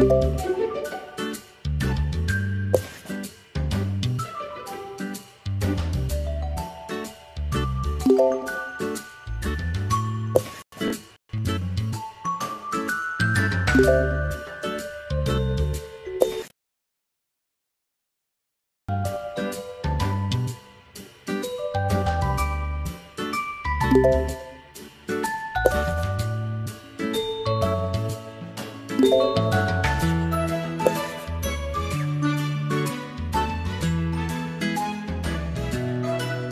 you